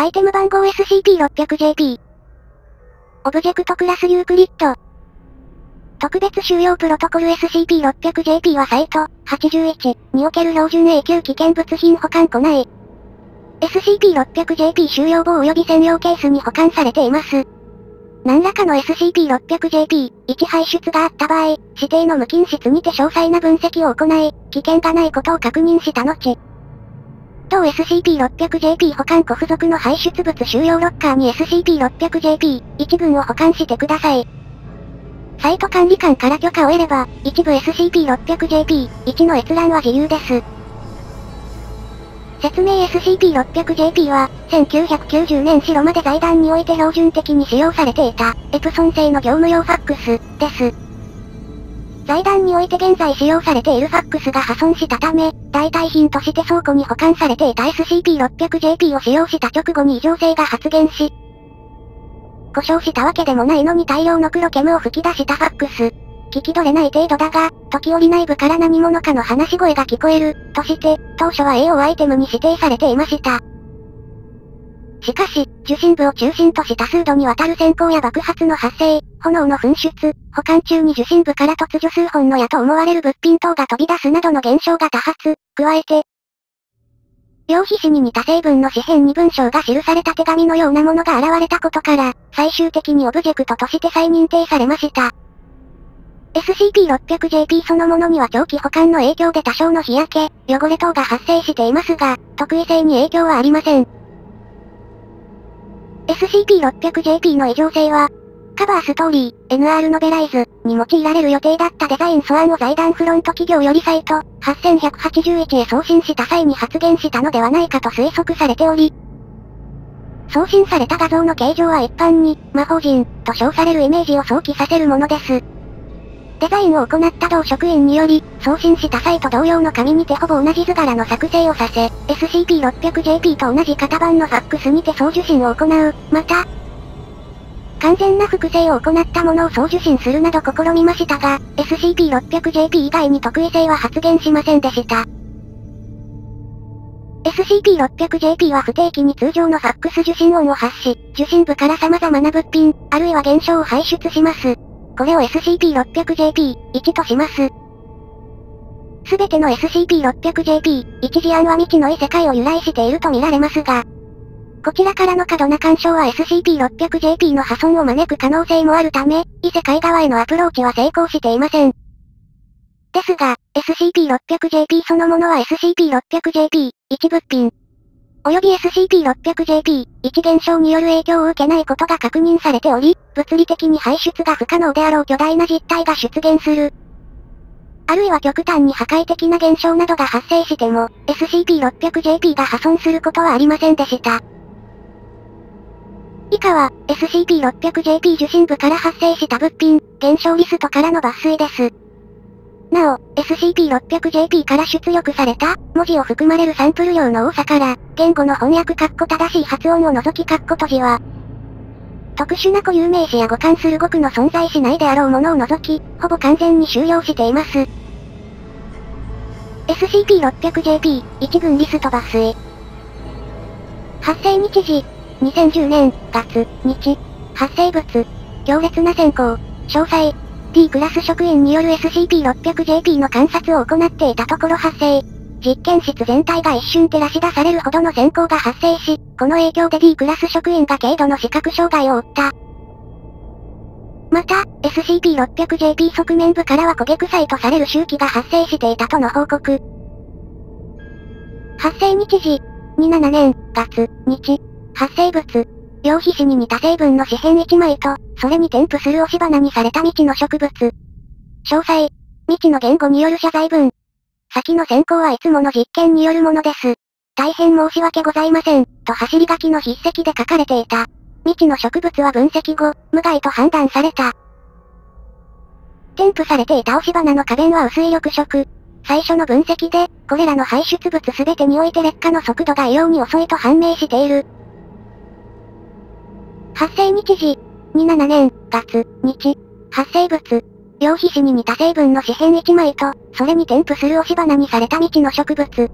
アイテム番号 SCP-600JP。オブジェクトクラスユークリッド。特別収容プロトコル SCP-600JP はサイト81における標準永久危険物品保管庫内。SCP-600JP 収容房及び専用ケースに保管されています。何らかの SCP-600JP、1排出があった場合、指定の無菌室にて詳細な分析を行い、危険がないことを確認した後、当 SCP-600JP 保管庫付属の排出物収容ロッカーに SCP-600JP、1群を保管してください。サイト管理官から許可を得れば、一部 SCP-600JP、1の閲覧は自由です。説明 SCP-600JP は、1990年白まで財団において標準的に使用されていた、エプソン製の業務用ファックス、です。財団において現在使用されているファックスが破損したため、代替品として倉庫に保管されていた SCP-600JP を使用した直後に異常性が発現し、故障したわけでもないのに大量の黒煙を吹き出したファックス。聞き取れない程度だが、時折内部から何者かの話し声が聞こえる、として、当初は AO アイテムに指定されていました。しかし、受信部を中心とした数度にわたる閃光や爆発の発生、炎の噴出、保管中に受信部から突如数本の矢と思われる物品等が飛び出すなどの現象が多発、加えて、用皮紙に似た成分の紙片に文章が記された手紙のようなものが現れたことから、最終的にオブジェクトとして再認定されました。SCP-600JP そのものには長期保管の影響で多少の日焼け、汚れ等が発生していますが、特異性に影響はありません。SCP-600JP の異常性は、カバーストーリー、NR ノベライズ、に用いられる予定だったデザイン素案を財団フロント企業よりサイト、8181へ送信した際に発言したのではないかと推測されており、送信された画像の形状は一般に、魔法人、と称されるイメージを想起させるものです。デザインを行った同職員により、送信した際と同様の紙にてほぼ同じ図柄の作成をさせ、SCP-600JP と同じ型番のファックスにて送受信を行う。また、完全な複製を行ったものを送受信するなど試みましたが、SCP-600JP 以外に特異性は発現しませんでした。SCP-600JP は不定期に通常のファックス受信音を発し、受信部から様々な物品、あるいは現象を排出します。これを SCP-600JP1 とします。すべての SCP-600JP1 事案は未知の異世界を由来していると見られますが、こちらからの過度な干渉は SCP-600JP の破損を招く可能性もあるため、異世界側へのアプローチは成功していません。ですが、SCP-600JP そのものは SCP-600JP、1物品、及び SCP-600JP、1現象による影響を受けないことが確認されており、物理的に排出が不可能であろう巨大な実体が出現する。あるいは極端に破壊的な現象などが発生しても、SCP-600JP が破損することはありませんでした。以下は、SCP-600JP 受信部から発生した物品、現象リストからの抜粋です。なお、SCP-600JP から出力された、文字を含まれるサンプル量の多さから、言語の翻訳括弧正しい発音を除き括弧閉じは、特殊な固有名詞や互換する語句の存在しないであろうものを除き、ほぼ完全に終了しています。SCP-600JP、1群リスト抜粋。発生日時、2010年、月、日、発生物、強烈な閃光、詳細、D クラス職員による SCP-600JP の観察を行っていたところ発生。実験室全体が一瞬照らし出されるほどの閃光が発生し、この影響で D クラス職員が軽度の視覚障害を負った。また、SCP-600JP 側面部からは焦げ臭いとされる周期が発生していたとの報告。発生日時、27年、月、日、発生物、両皮紙に似た成分の紙片1枚と、それに添付する押し花にされた未知の植物。詳細、未知の言語による謝罪文。先の選考はいつもの実験によるものです。大変申し訳ございません、と走り書きの筆跡で書かれていた。未知の植物は分析後、無害と判断された。添付されていた押し花の花弁は薄い緑色。最初の分析で、これらの排出物すべてにおいて劣化の速度が異様に遅いと判明している。発生日時、27年、月、日、発生物、両皮紙に似た成分の紙片1枚と、それに添付する押し花にされた未知の植物。詳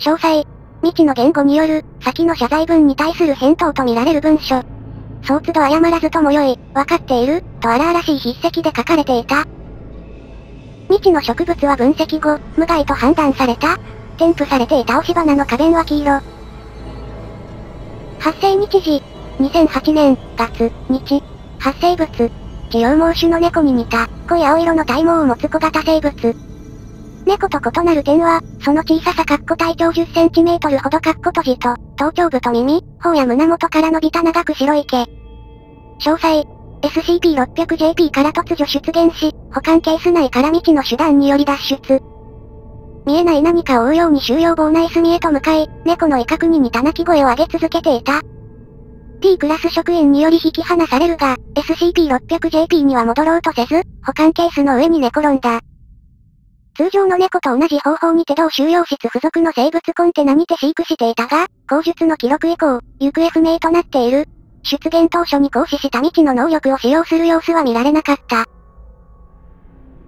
細、未知の言語による、先の謝罪文に対する返答とみられる文書。そう都度謝らずともよい、わかっている、と荒々しい筆跡で書かれていた。未知の植物は分析後、無害と判断された。添付されていた押し花の花弁は黄色。発生日時。2008年、月、日。発生物。地養猛種の猫に似た、濃い青色の体毛を持つ小型生物。猫と異なる点は、その小ささかっこ体長10センチメートルほどかっこ閉じと、頭頂部と耳、頬や胸元から伸びた長く白い毛。詳細。SCP-600JP から突如出現し、保管ケース内から未知の手段により脱出。見えない何かを追うように収容棒内隅へと向かい、猫の威嚇に似た鳴き声を上げ続けていた。T クラス職員により引き離されるが、SCP-600JP には戻ろうとせず、保管ケースの上に寝転んだ。通常の猫と同じ方法にて同収容室付属の生物コンテナにて飼育していたが、口述の記録以降、行方不明となっている。出現当初に行使した未知の能力を使用する様子は見られなかった。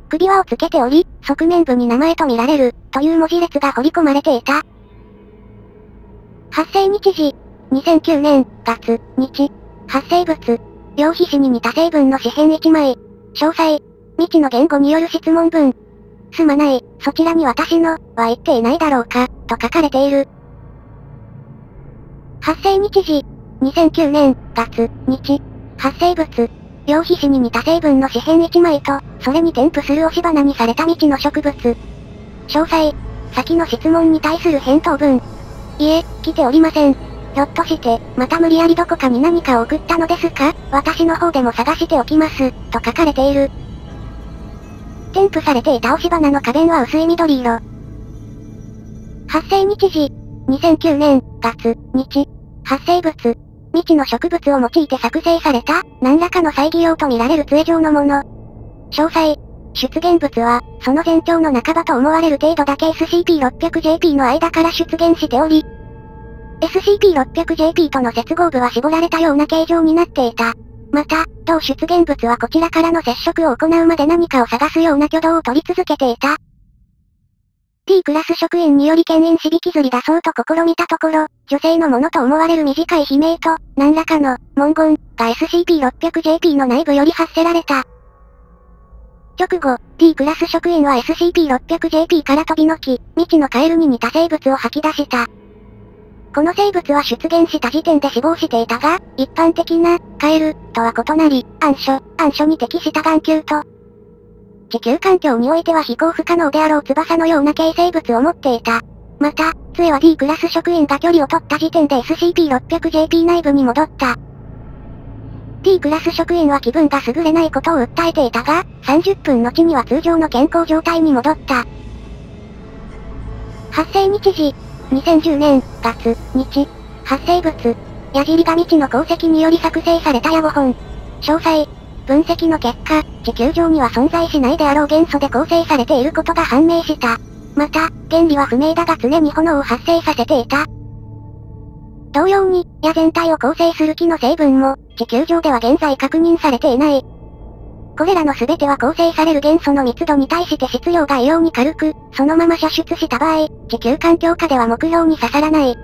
首輪をつけており、側面部に名前と見られる、という文字列が彫り込まれていた。発生日時、2009年、月、日。発生物。両皮紙に似た成分の紙片1枚。詳細。未知の言語による質問文。すまない、そちらに私の、は言っていないだろうか、と書かれている。発生日時。2009年、月、日。発生物。両皮紙に似た成分の紙片1枚と、それに添付する押し花にされた未知の植物。詳細。先の質問に対する返答文。いえ、来ておりません。ひょっとして、また無理やりどこかに何かを送ったのですか？私の方でも探しておきます、と書かれている。添付されていた押し花の花弁は薄い緑色。発生日時。2009年、月、日。発生物。未知の植物を用いて作成された、何らかの再利用とみられる杖状のもの。詳細。出現物は、その前兆の半ばと思われる程度だけ SCP-600JP の間から出現しており、SCP-600JP との接合部は絞られたような形状になっていた。また、同出現物はこちらからの接触を行うまで何かを探すような挙動を取り続けていた。T クラス職員により牽引し引きずり出そうと試みたところ、女性のものと思われる短い悲鳴と、何らかの、文言、が SCP-600JP の内部より発せられた。直後、T クラス職員は SCP-600JP から飛びのき、未知のカエルに似た生物を吐き出した。この生物は出現した時点で死亡していたが、一般的な、カエル、とは異なり、暗所、暗所に適した眼球と、地球環境においては飛行不可能であろう翼のような形生物を持っていた。また、杖は D クラス職員が距離を取った時点で SCP-600JP 内部に戻った。T クラス職員は気分が優れないことを訴えていたが、30分後には通常の健康状態に戻った。発生日時、2010年、月、日、発生物、矢尻が未知の鉱石により作成されたヤゴ本。詳細、分析の結果、地球上には存在しないであろう元素で構成されていることが判明した。また、原理は不明だが常に炎を発生させていた。同様に、矢全体を構成する木の成分も、地球上では現在確認されていない。これらの全ては構成される元素の密度に対して質量が異様に軽く、そのまま射出した場合、地球環境下では目標に刺さらない。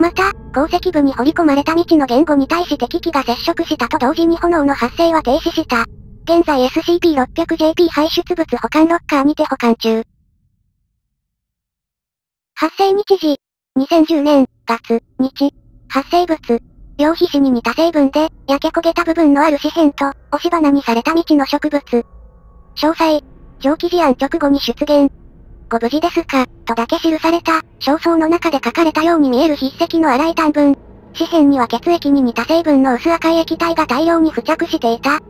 また、鉱石部に掘り込まれた未知の言語に対して機器が接触したと同時に炎の発生は停止した。現在 SCP-600JP 排出物保管ロッカーにて保管中。発生日時。2010年、月、日。発生物。両皮脂に似た成分で、焼け焦げた部分のある紙片と、押し花にされた未知の植物。詳細。蒸気事案直後に出現。ご無事ですか、とだけ記された、焦燥の中で書かれたように見える筆跡の荒い短文。紙片には血液に似た成分の薄赤い液体が大量に付着していた。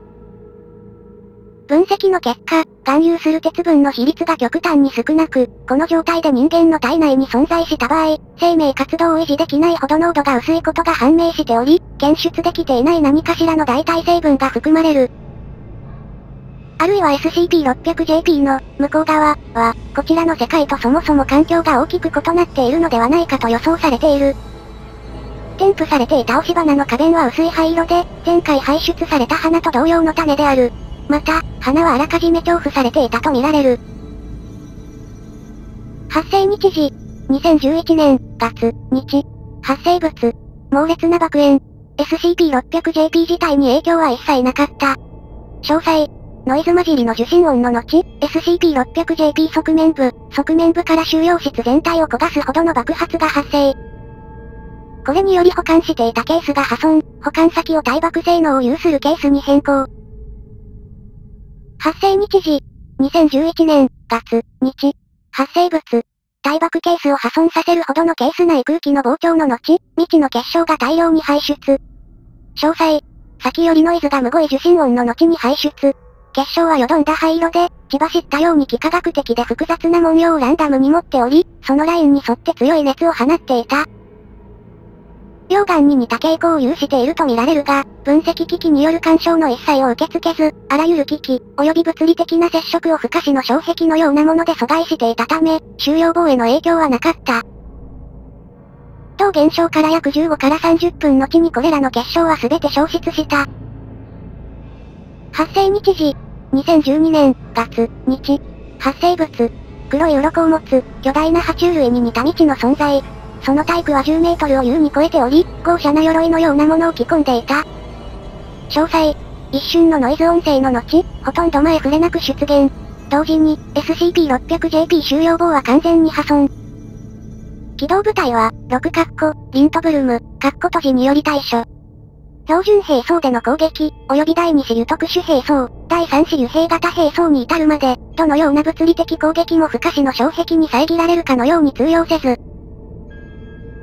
分析の結果、含有する鉄分の比率が極端に少なく、この状態で人間の体内に存在した場合、生命活動を維持できないほど濃度が薄いことが判明しており、検出できていない何かしらの代替成分が含まれる。あるいは SCP-600JP の向こう側は、こちらの世界とそもそも環境が大きく異なっているのではないかと予想されている。添付されていた押し花の花弁は薄い灰色で、前回排出された花と同様の種である。また、花はあらかじめ調布されていたとみられる。発生日時、2011年、月、日。発生物。猛烈な爆炎。SCP-600JP 自体に影響は一切なかった。詳細。ノイズ混じりの受信音の後、SCP-600JP 側面部、側面部から収容室全体を焦がすほどの爆発が発生。これにより保管していたケースが破損、保管先を耐爆性能を有するケースに変更。発生日時。2011年、月、日。発生物。耐爆ケースを破損させるほどのケース内空気の膨張の後、未知の結晶が大量に排出。詳細。先よりノイズが無語受信音の後に排出。結晶はよどんだ灰色で、血走ったように幾何学的で複雑な文様をランダムに持っており、そのラインに沿って強い熱を放っていた。溶岩に似た傾向を有していると見られるが、分析機器による干渉の一切を受け付けず、あらゆる機器、及び物理的な接触を不可視の障壁のようなもので阻害していたため、収容棒への影響はなかった。当現象から約15から30分後にこれらの結晶は全て消失した。発生日時、2012年、月、日。発生物、黒い鱗を持つ、巨大な爬虫類に似た未知の存在。そのタイプは10メートルを優に超えており、豪奢な鎧のようなものを着込んでいた。詳細。一瞬のノイズ音声の後、ほとんど前触れなく出現。同時に、SCP-600JP 収容棒は完全に破損。機動部隊は、6カッコ、リントブルム、カッコ閉じにより対処。標準兵装での攻撃、及び第2種特殊兵装、第3種油兵型兵装に至るまで、どのような物理的攻撃も不可視の障壁に遮られるかのように通用せず。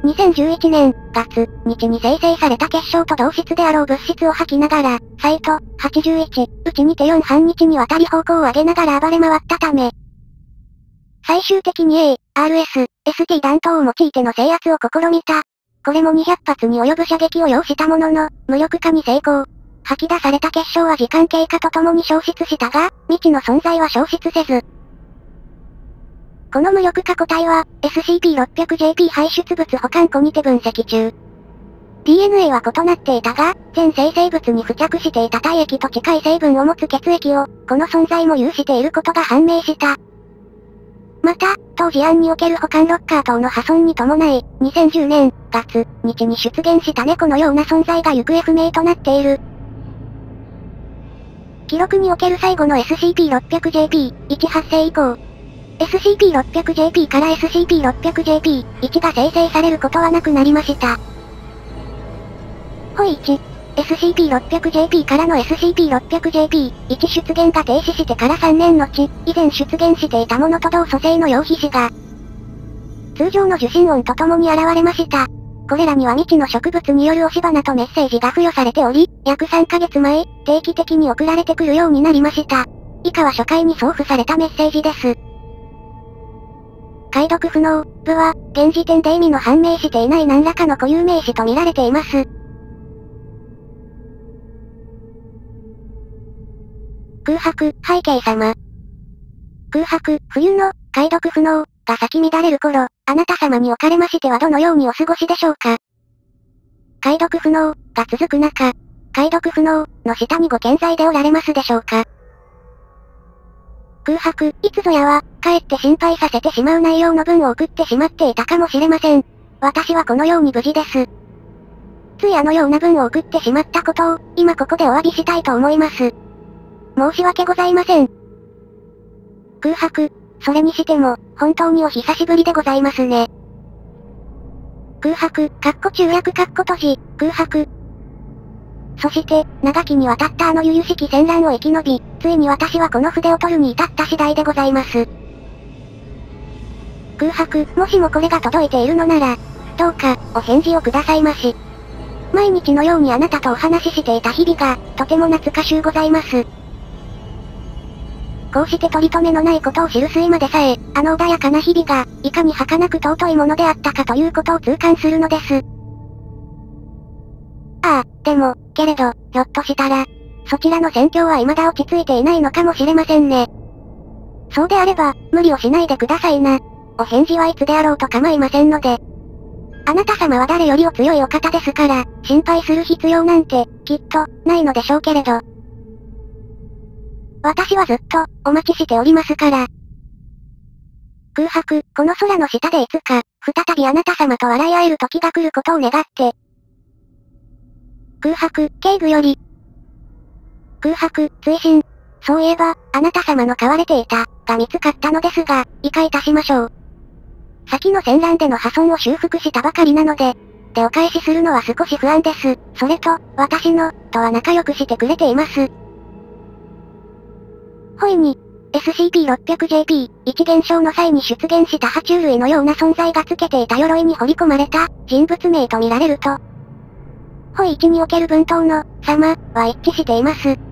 2011年、月、日に生成された結晶と同質であろう物質を吐きながら、サイト、81、うちにて4半日にわたり方向を上げながら暴れ回ったため、最終的に A、RS、ST 弾頭を用いての制圧を試みた。これも200発に及ぶ射撃を要したものの、無力化に成功。吐き出された結晶は時間経過とともに消失したが、未知の存在は消失せず。この無力化個体は、SCP-600JP 排出物保管庫にて分析中。DNA は異なっていたが、全生成物に付着していた体液と近い成分を持つ血液を、この存在も有していることが判明した。また、当時案における保管ロッカー等の破損に伴い、2010年、月、日に出現した猫のような存在が行方不明となっている。記録における最後の SCP-600JP、1発生以降、SCP-600JP から SCP-600JP、1が生成されることはなくなりました。ほい1、SCP-600JP からの SCP-600JP、1出現が停止してから3年後、以前出現していたものと同組成の用皮紙が、通常の受信音とともに現れました。これらには未知の植物による押し花とメッセージが付与されており、約3ヶ月前、定期的に送られてくるようになりました。以下は初回に送付されたメッセージです。解読不能、部は、現時点で意味の判明していない何らかの固有名詞と見られています。空白、背景様。空白、冬の、解読不能、が咲き乱れる頃、あなた様におかれましてはどのようにお過ごしでしょうか解読不能、が続く中、解読不能、の下にご健在でおられますでしょうか空白、いつぞやは、かえって心配させてしまう内容の文を送ってしまっていたかもしれません。私はこのように無事です。ついあのような文を送ってしまったことを、今ここでお詫びしたいと思います。申し訳ございません。空白。それにしても、本当にお久しぶりでございますね。空白、かっこ中略かっこ閉じ、空白。そして、長きにわたったあの由々しき戦乱を生き延び、ついに私はこの筆を取るに至った次第でございます。空白、もしもこれが届いているのなら、どうか、お返事をくださいまし。毎日のようにあなたとお話ししていた日々が、とても懐かしゅうございます。こうして取り留めのないことを知るすまでさえ、あの穏やかな日々が、いかに儚く尊いものであったかということを痛感するのです。ああ、でも、けれど、ひょっとしたら、そちらの戦況は未だ落ち着いていないのかもしれませんね。そうであれば、無理をしないでくださいな。お返事はいつであろうと構いませんので。あなた様は誰よりお強いお方ですから、心配する必要なんて、きっと、ないのでしょうけれど。私はずっと、お待ちしておりますから。空白、この空の下でいつか、再びあなた様と笑い合える時が来ることを願って。空白、警具より。空白、追伸。そういえば、あなた様の飼われていた、が見つかったのですが、以下いたしましょう。先の戦乱での破損を修復したばかりなので、でお返しするのは少し不安です。それと、私の、とは仲良くしてくれています。ほいに、SCP-600JP、一現象の際に出現した爬虫類のような存在がつけていた鎧に彫り込まれた人物名と見られると、ホイ1における文頭の、様、は一致しています。